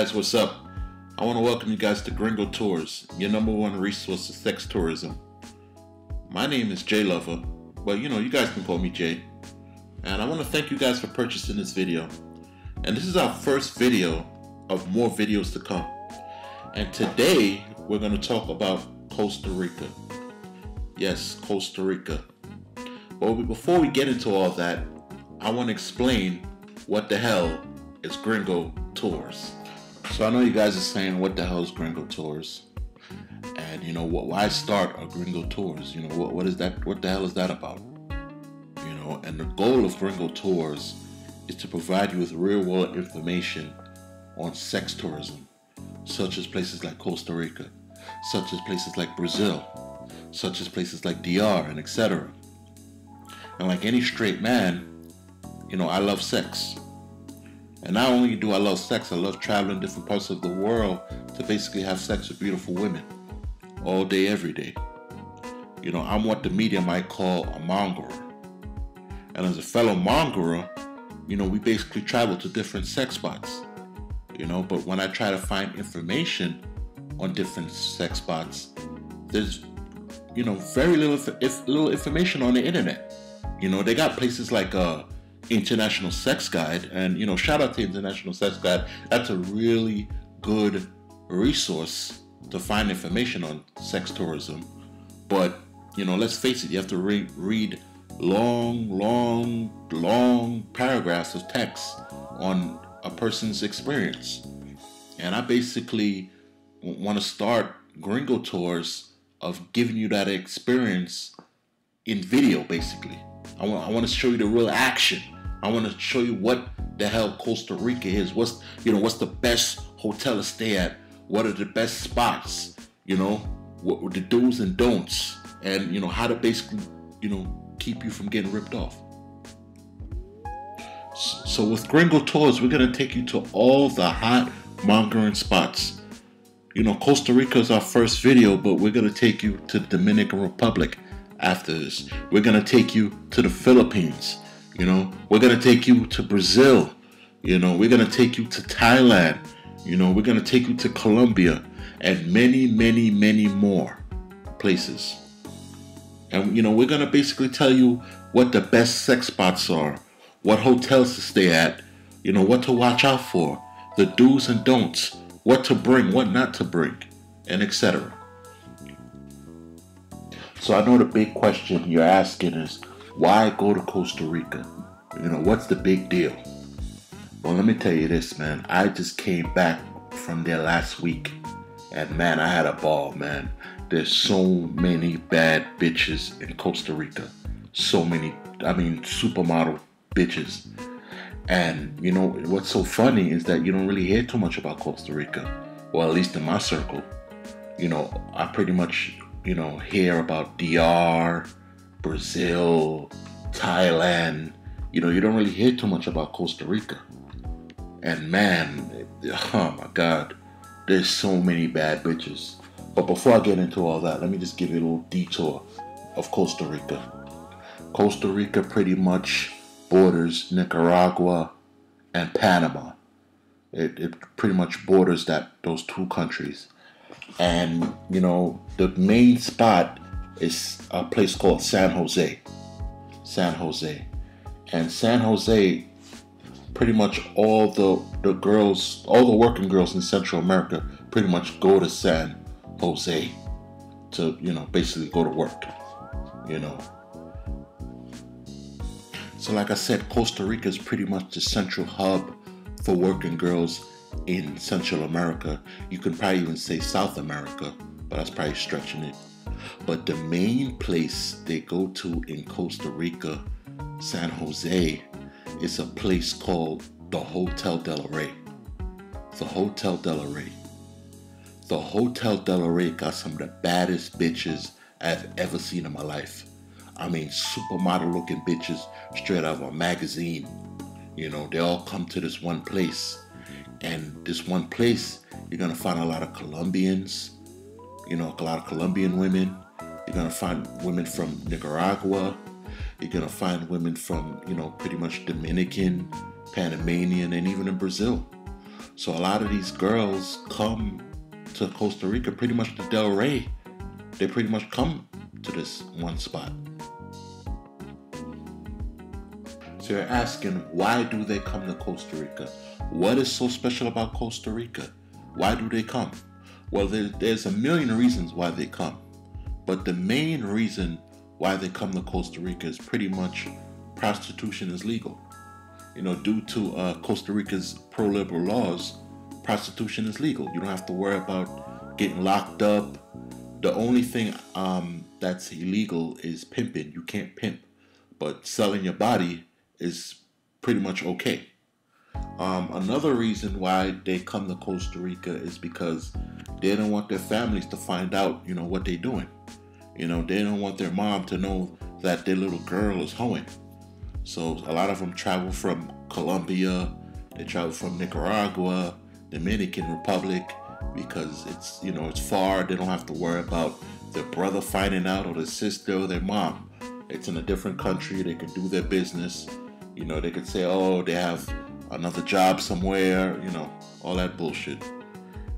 Guys, what's up? I want to welcome you guys to Gringo Tours, your number one resource for sex tourism. My name is Jay Lover, but you know, you guys can call me Jay. And I want to thank you guys for purchasing this video. And this is our first video of more videos to come. And today, we're going to talk about Costa Rica. Yes, Costa Rica. But before we get into all that, I want to explain what the hell is Gringo Tours. So I know you guys are saying, what the hell is Gringo Tours? And you know? Why start a Gringo Tours? You know what? What is that? What the hell is that about? You know, and the goal of Gringo Tours is to provide you with real-world information on sex tourism, such as places like Costa Rica, such as places like Brazil, such as places like DR, and etc. And like any straight man, you know, I love sex. And not only do I love sex, I love traveling different parts of the world to basically have sex with beautiful women all day, every day. You know, I'm what the media might call a mongerer. And as a fellow mongerer, you know, we basically travel to different sex spots. You know, but when I try to find information on different sex spots, there's, you know, very little, if little information on the internet. You know, they got places like uh, International Sex Guide, and you know, shout out to International Sex Guide. That's a really good resource to find information on sex tourism. But you know, let's face it, you have to re- read long, long, long paragraphs of text on a person's experience. And I basically want to start Gringo tours of giving you that experience in video, basically. I want, I want to show you the real action I want to show you what the hell Costa Rica is. What's you know what's the best hotel to stay at? What are the best spots? You know what were the do's and don'ts, and you know how to basically you know keep you from getting ripped off. So with Gringo Tours, we're gonna take you to all the hot mongering spots. You know, Costa Rica is our first video, but we're gonna take you to the Dominican Republic after this. We're gonna take you to the Philippines. You know, we're going to take you to Brazil. You know, we're going to take you to Thailand. You know, we're going to take you to Colombia and many, many, many more places. And, you know, we're going to basically tell you what the best sex spots are, what hotels to stay at, you know, what to watch out for, the do's and don'ts, what to bring, what not to bring, and etc. So I know the big question you're asking is, why go to Costa Rica? You know, what's the big deal? Well, let me tell you this, man. I just came back from there last week, and man, I had a ball, man. There's so many bad bitches in Costa Rica. So many, I mean, supermodel bitches. And you know, what's so funny is that you don't really hear too much about Costa Rica. Well, at least in my circle. You know, I pretty much, you know, hear about DR, Brazil, Thailand. You know, you don't really hear too much about Costa Rica. And man, oh my God, there's so many bad bitches. But before I get into all that, let me just give you a little detour of Costa Rica. Costa Rica pretty much borders Nicaragua and Panama. It, it pretty much borders that those two countries. And you know, the main spot is a place called San Jose. San Jose. And San Jose, pretty much all the, the girls, all the working girls in Central America pretty much go to San Jose to, you know, basically go to work, you know. So, like I said, Costa Rica is pretty much the central hub for working girls in Central America. You can probably even say South America, but that's probably stretching it. But the main place they go to in Costa Rica, San Jose, is a place called the Hotel Del Rey. The Hotel Del Rey. The Hotel Del Rey got some of the baddest bitches I've ever seen in my life. I mean, supermodel looking bitches straight out of a magazine. You know, they all come to this one place. And this one place, you're gonna find a lot of Colombians, you know, a lot of Colombian women. You're gonna find women from Nicaragua. You're gonna find women from, you know, pretty much Dominican, Panamanian, and even in Brazil. So a lot of these girls come to Costa Rica, pretty much to Del Rey. They pretty much come to this one spot. So you're asking, why do they come to Costa Rica? What is so special about Costa Rica? Why do they come? Well, there, there's a million reasons why they come. But the main reason why they come to Costa Rica is pretty much prostitution is legal. You know, due to uh, Costa Rica's pro liberal laws, prostitution is legal. You don't have to worry about getting locked up. The only thing um, that's illegal is pimping. You can't pimp, but selling your body is pretty much okay. Um, another reason why they come to Costa Rica is because they don't want their families to find out, you know, what they're doing. You know, they don't want their mom to know that their little girl is hoeing. So a lot of them travel from Colombia, they travel from Nicaragua, Dominican Republic, because it's you know it's far. They don't have to worry about their brother finding out or their sister or their mom. It's in a different country. They can do their business. You know, they could say, oh, they have another job somewhere. You know, all that bullshit.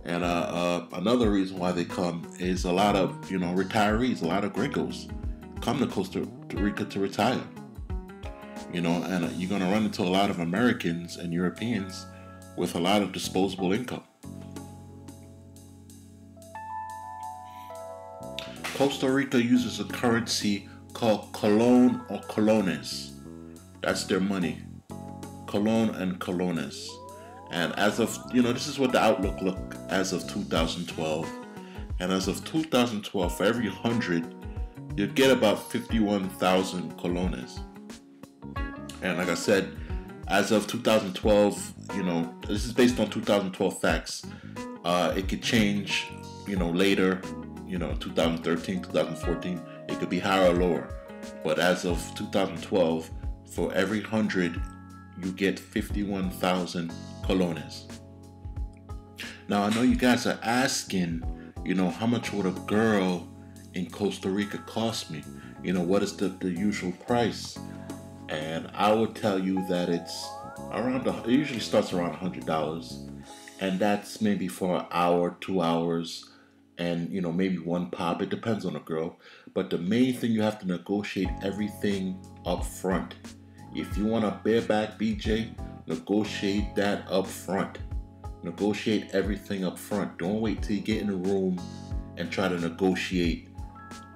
And uh, uh, another reason why they come is a lot of you know retirees, a lot of gringos come to Costa Rica to retire. You know, and you're going to run into a lot of Americans and Europeans with a lot of disposable income. Costa Rica uses a currency called colon or colones. That's their money. Colon and colones. And as of, you know, this is what the outlook looked as of 2012. And as of 2012, for every 100, you get about 51,000 colones. And like I said, as of 2012, you know, this is based on 2012 facts. Uh, it could change, you know, later, you know, 2013, 2014. It could be higher or lower. But as of 2012, for every 100, you get 51,000 colones. Now, I know you guys are asking, you know, how much would a girl in Costa Rica cost me? You know, what is the, the usual price? And I would tell you that it's around, it usually starts around $100. And that's maybe for an hour, two hours, and, you know, maybe one pop. It depends on the girl. But the main thing you have to negotiate everything up front. If you want a bareback BJ, negotiate that up front. Negotiate everything up front. Don't wait till you get in the room and try to negotiate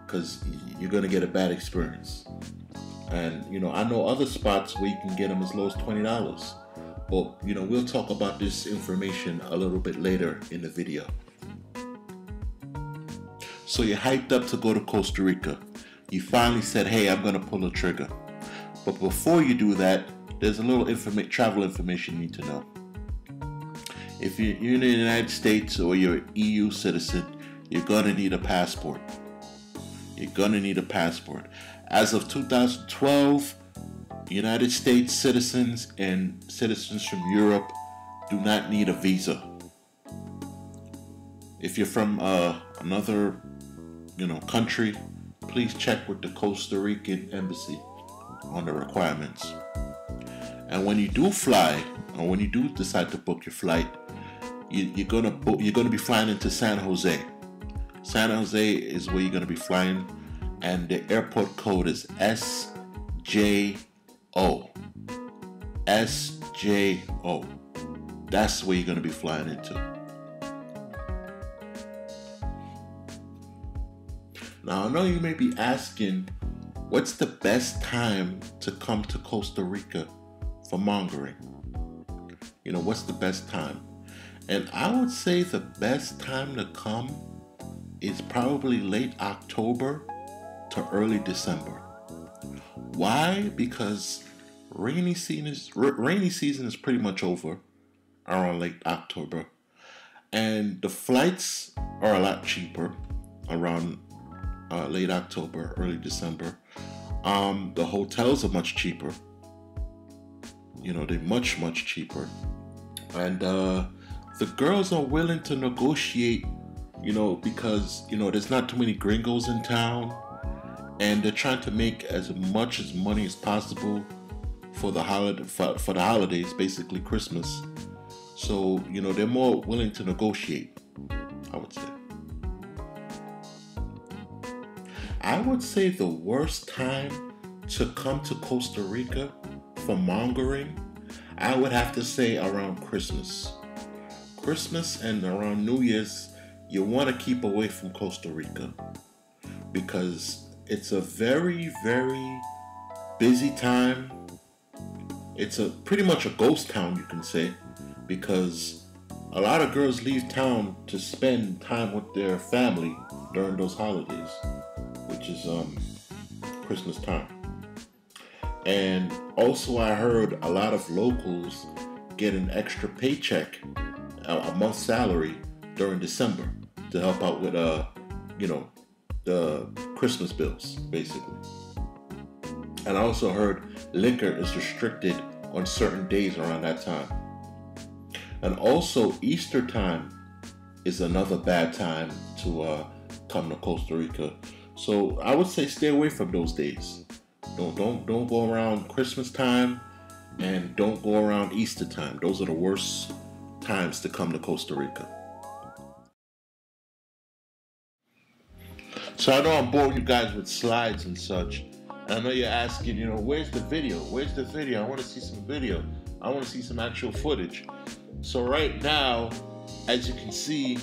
because you're going to get a bad experience. And, you know, I know other spots where you can get them as low as $20. But, you know, we'll talk about this information a little bit later in the video. So you're hyped up to go to Costa Rica. You finally said, hey, I'm going to pull the trigger. But before you do that, there's a little informa- travel information you need to know. If you're in the United States or you're an EU citizen, you're going to need a passport. You're going to need a passport. As of 2012, United States citizens and citizens from Europe do not need a visa. If you're from uh, another, you know, country, please check with the Costa Rican embassy on the requirements. And when you do fly, or when you do decide to book your flight, you, are gonna you're gonna be flying into San Jose. San Jose is where you're gonna be flying, and the airport code is SJO. SJO. That's where you're gonna be flying into. Now I know you may be asking, what's the best time to come to Costa Rica for mongering. You know, what's the best time? And I would say the best time to come is probably late October to early December. Why? Because rainy season is rainy season is pretty much over around late October, and the flights are a lot cheaper around uh, late October, early December. Um, the hotels are much cheaper you know, they're much, much cheaper. And uh, the girls are willing to negotiate, you know, because, you know, there's not too many gringos in town. And they're trying to make as much as money as possible for the holiday for, for the holidays, basically Christmas. So, you know, they're more willing to negotiate, I would say. I would say the worst time to come to Costa Rica for mongering, I would have to say around Christmas. Christmas and around New Year's, you want to keep away from Costa Rica because it's a very, very busy time. It's a pretty much a ghost town, you can say, because a lot of girls leave town to spend time with their family during those holidays, which is um, Christmas time. And also, I heard a lot of locals get an extra paycheck, a month's salary during December to help out with, uh, you know, the Christmas bills, basically. And I also heard liquor is restricted on certain days around that time. And also, Easter time is another bad time to uh, come to Costa Rica. So I would say stay away from those days. Don't don't don't go around Christmas time and don't go around Easter time. Those are the worst times to come to Costa Rica. So I know I'm boring you guys with slides and such. I know you're asking, you know, where's the video? Where's the video? I want to see some video. I want to see some actual footage. So right now, as you can see,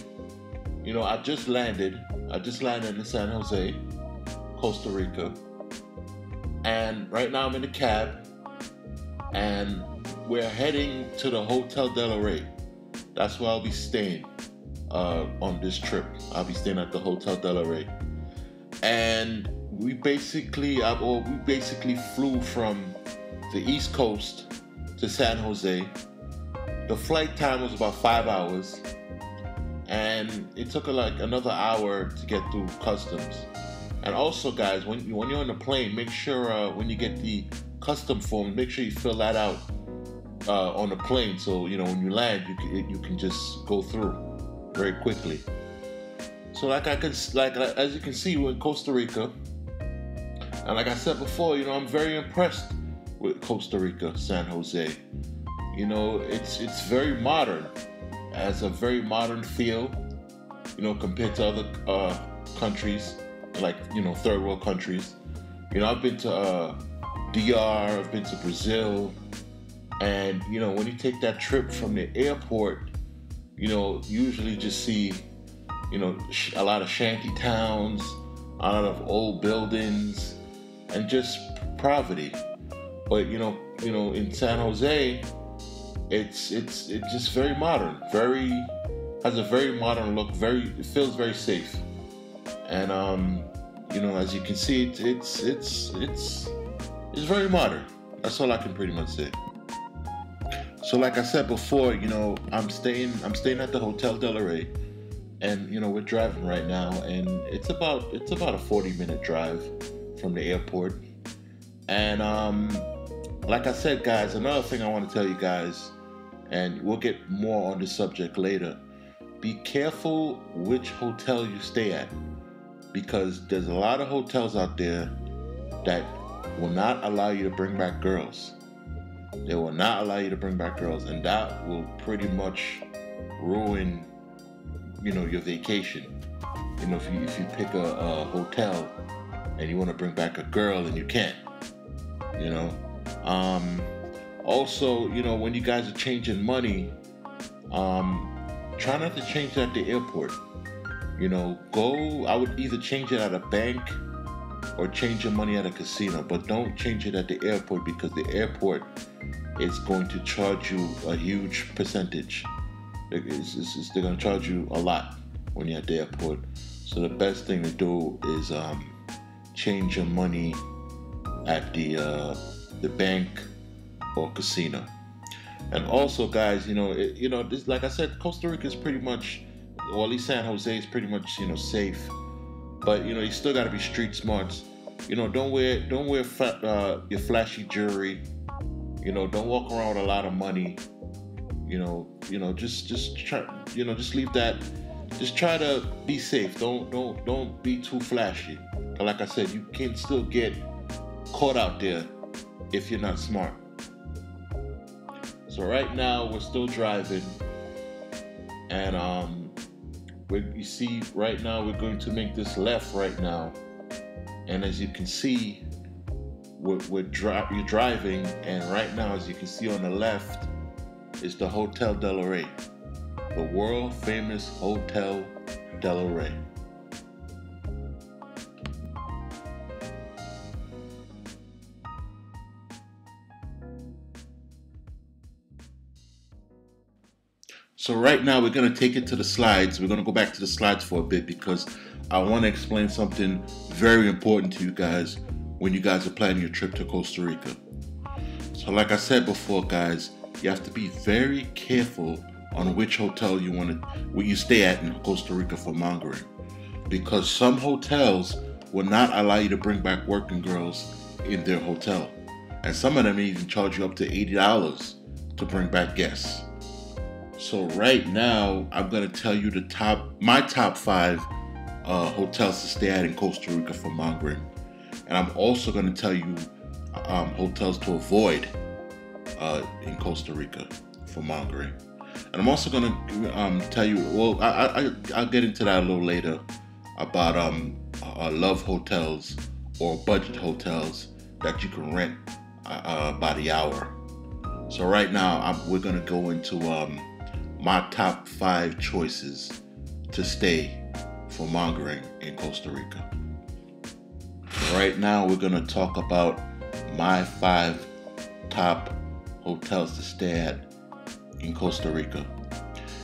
you know, I just landed. I just landed in San Jose, Costa Rica. And right now I'm in a cab and we're heading to the Hotel Del Rey. That's where I'll be staying uh, on this trip. I'll be staying at the Hotel Del Rey. And we basically, we basically flew from the East Coast to San Jose. The flight time was about five hours, and it took like another hour to get through customs. And also, guys, when you when you're on the plane, make sure uh, when you get the custom form, make sure you fill that out uh, on the plane. So you know when you land, you can, you can just go through very quickly. So like I can like as you can see, we're in Costa Rica, and like I said before, you know I'm very impressed with Costa Rica, San Jose. You know it's it's very modern, has a very modern feel. You know compared to other uh, countries like you know third world countries. You know, I've been to uh, DR, I've been to Brazil, and you know when you take that trip from the airport, you know usually just see you know a lot of shanty towns, a lot of old buildings, and just poverty. But you know, you know in San Jose, it's it's it's just very modern, very has a very modern look. Very it feels very safe and um, you know, as you can see, it, it's it's it's it's very modern. That's all I can pretty much say. So, like I said before, you know, I'm staying I'm staying at the Hotel Del Rey, and you know, we're driving right now, and it's about it's about a 40 minute drive from the airport. And um, like I said, guys, another thing I want to tell you guys, and we'll get more on this subject later. Be careful which hotel you stay at because there's a lot of hotels out there that will not allow you to bring back girls. They will not allow you to bring back girls, and that will pretty much ruin, you know, your vacation. You know, if you if you pick a, a hotel and you want to bring back a girl and you can't, you know. Um, also, you know, when you guys are changing money, um, try not to change it at the airport you know, go. I would either change it at a bank or change your money at a casino, but don't change it at the airport because the airport is going to charge you a huge percentage. It's, it's, it's, they're going to charge you a lot when you're at the airport. So the best thing to do is um, change your money at the uh, the bank or casino. And also, guys, you know, it, you know, this, like I said, Costa Rica is pretty much or at least San Jose is pretty much you know safe. But you know you still got to be street smarts. You know don't wear don't wear uh, your flashy jewelry. You know don't walk around with a lot of money. You know you know just just try you know just leave that. Just try to be safe. Don't don't don't be too flashy. Like I said, you can still get caught out there if you're not smart. So right now we're still driving And um, we, you see, right now we're going to make this left right now, and as you can see, we're, we're dri- you're driving, and right now, as you can see on the left, is the Hotel Del Rey, the world famous Hotel Del Rey. So right now we're to take it to the slides. We're to go back to the slides for a bit because I want to explain something very important to you guys when you guys are planning your trip to Costa Rica. So like I said before guys, you have to be very careful on which hotel you want to where you stay at in Costa Rica for mongering because some hotels will not allow you to bring back working girls in their hotel. And some of them even charge you up to $80 to bring back guests. So right now, I'm gonna tell you the top, my top five uh, hotels to stay at in Costa Rica for mongering, and I'm also gonna tell you um, hotels to avoid uh, in Costa Rica for mongering. And I'm also gonna um, tell you, well, I, I, will get into that a little later about um, uh, love hotels or budget hotels that you can rent uh, uh by the hour. So right now, I'm, we're gonna go into um, my top five choices to stay for mongering in Costa Rica. Right now, we're going to talk about my five top hotels to stay at in Costa Rica.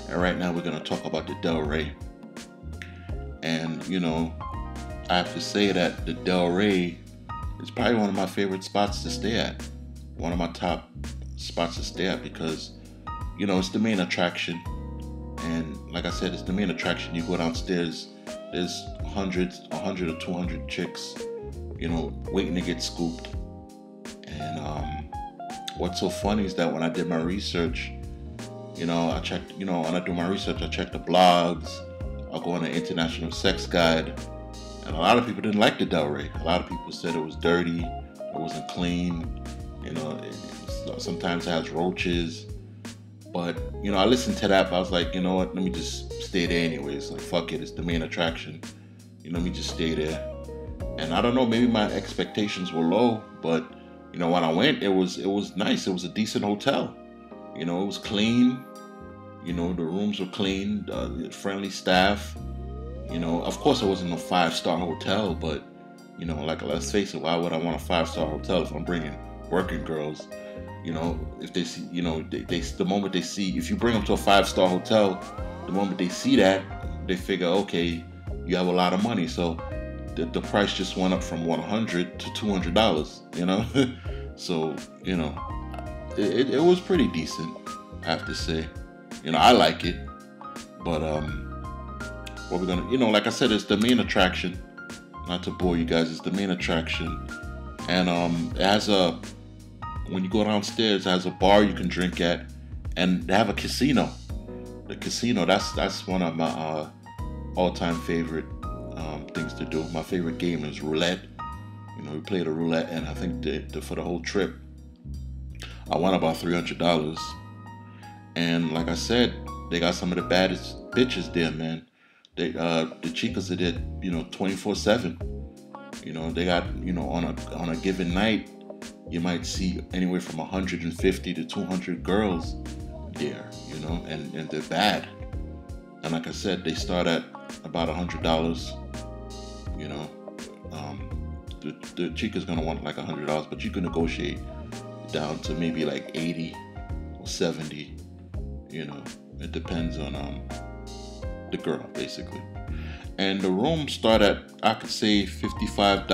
And right now, we're going to talk about the Del Rey. And, you know, I have to say that the Del Rey is probably one of my favorite spots to stay at. One of my top spots to stay at because you know, it's the main attraction. And like I said, it's the main attraction. You go downstairs, there's hundreds, 100 or 200 chicks, you know, waiting to get scooped. And um, what's so funny is that when I did my research, you know, I checked, you know, when I do my research, I check the blogs, I'll go on the International Sex Guide, and a lot of people didn't like the Del Rey. A lot of people said it was dirty, it wasn't clean, you know, it, sometimes it has roaches. But you know, I listened to that, but I was like, you know what? Let me just stay there anyways. Like, fuck it, it's the main attraction. You know, let me just stay there. And I don't know, maybe my expectations were low, but you know, when I went, it was it was nice. It was a decent hotel. You know, it was clean. You know, the rooms were clean, uh, friendly staff. You know, of course, it wasn't a five star hotel, but you know, like let's face it, why would I want a five star hotel if I'm bringing working girls? You know, if they see, you know, they, they the moment they see, if you bring them to a five star hotel, the moment they see that, they figure, okay, you have a lot of money. So the, the price just went up from 100 to 200 dollars. You know, so you know, it, it was pretty decent. I have to say, you know, I like it, but um, what we're gonna, you know, like I said, it's the main attraction. Not to bore you guys, it's the main attraction, and um, it has a when you go downstairs, has a bar you can drink at, and they have a casino. The casino, that's that's one of my uh, all-time favorite um, things to do. My favorite game is roulette. You know, we played a roulette, and I think the, the, for the whole trip, I won about three hundred dollars. And like I said, they got some of the baddest bitches there, man. They uh, the chicas are there, you know, twenty four seven. You know, they got you know on a on a given night, you might see anywhere from 150 to 200 girls there, you know, and, and they're bad. And like I said, they start at about $100, you know. Um, the, the is gonna want like $100, but you can negotiate down to maybe like 80 or 70, you know. It depends on um, the girl, basically. And the rooms start at, I could say, $55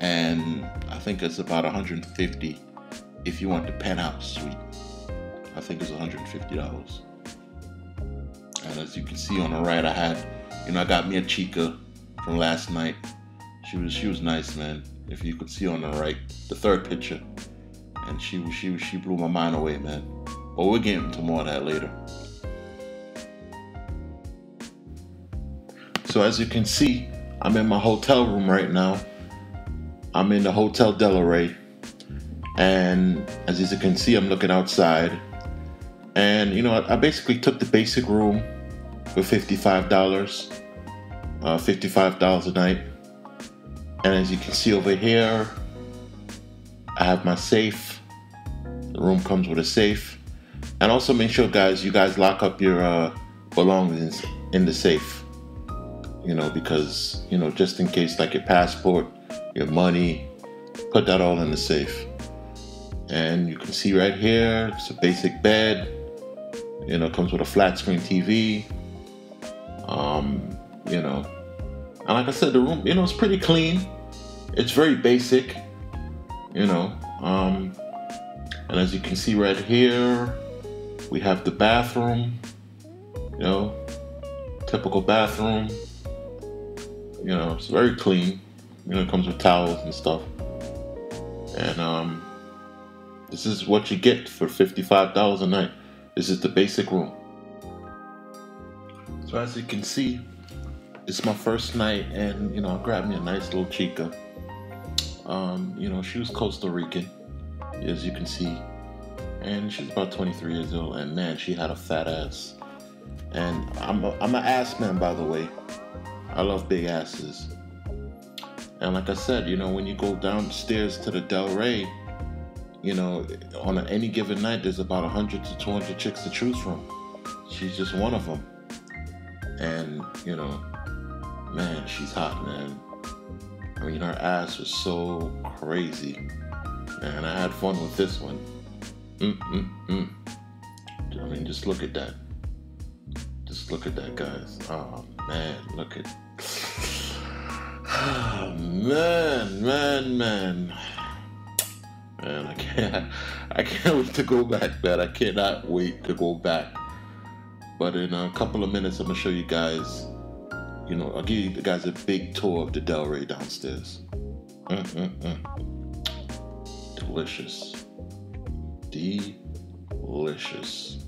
and I think it's about 150 if you want the penthouse suite. I think it's 150 dollars. And as you can see on the right, I had, you know, I got me a chica from last night. She was she was nice, man. If you could see on the right, the third picture, and she she she blew my mind away, man. But we'll get into more of that later. So as you can see, I'm in my hotel room right now. I'm in the Hotel Del Rey, and as you can see, I'm looking outside, And you know, I, I basically took the basic room for fifty-five dollars, uh, fifty-five dollars a night. And as you can see over here, I have my safe. The room comes with a safe, and also make sure, guys, you guys lock up your uh, belongings in the safe. You know, because you know, just in case, like your passport, your money, put that all in the safe. And you can see right here, it's a basic bed. You know, comes with a flat screen TV. Um, you know, and like I said, the room, you know, it's pretty clean. It's very basic. You know, um, and as you can see right here, we have the bathroom. You know, typical bathroom. You know, it's very clean. You know, it comes with towels and stuff. And um, this is what you get for $55 a night. This is the basic room. So as you can see, it's my first night and, you know, I grabbed me a nice little chica. Um, you know, she was Costa Rican, as you can see. And she's about 23 years old and man, she had a fat ass. And I'm a, I'm an ass man, by the way. I love big asses. And like I said, you know, when you go downstairs to the Del Rey, you know, on any given night, there's about 100 to 200 chicks to choose from. She's just one of them. And, you know, man, she's hot, man. I mean, her ass was so crazy. Man, I had fun with this one. Mm-mm-mm. I mean, just look at that. Just look at that, guys. Oh, man, look at man, man, man. Man, I can't I can't wait to go back, man. I cannot wait to go back. But in a couple of minutes I'm gonna show you guys, you know, I'll give you guys a big tour of the Del Rey downstairs. Mm-mm-mm. Delicious. Delicious.